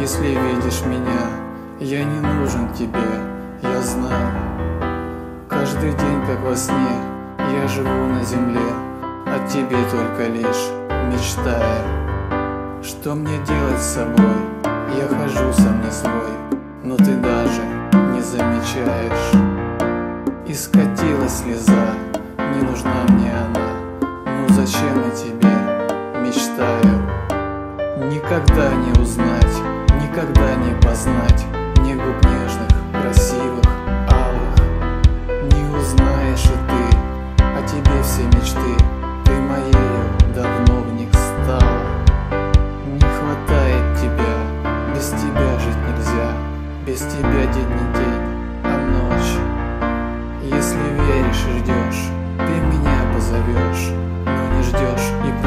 Если видишь меня, я не нужен тебе, я знаю. Каждый день, как во сне, я живу на земле, О тебе только лишь мечтая. Что мне делать с собой? Я хожу сам не свой, но ты даже не замечаешь. И скатилась слеза, не нужна мне она, ну зачем я тебе? Никогда не узнать, никогда не познать Мне губ нежных, красивых, алых. Не узнаешь и ты, о тебе все мечты Ты моею давно в них стала. Не хватает тебя, без тебя жить нельзя Без тебя день не день, а ночь. Если веришь и ждешь, ты меня позовешь Но не ждешь и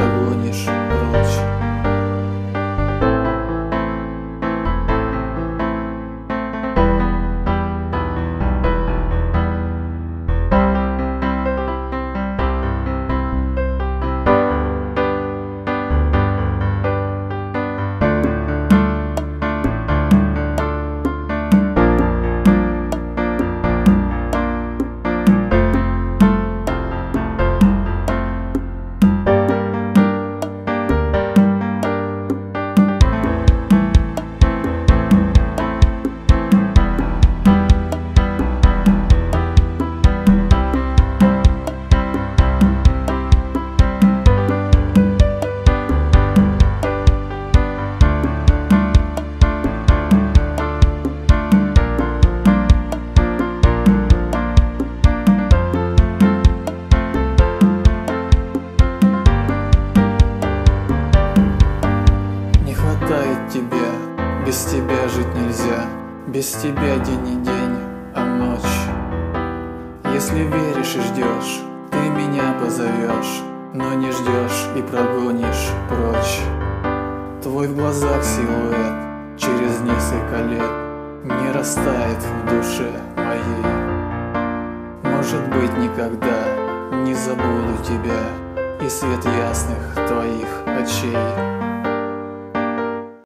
тебя жить нельзя. Без тебя день не день, а ночь. Если веришь и ждешь, ты меня позовешь Но не ждешь и прогонишь прочь. Твой в глазах силуэт через несколько лет Не растает в душе моей. Может быть никогда не забуду тебя И свет ясных твоих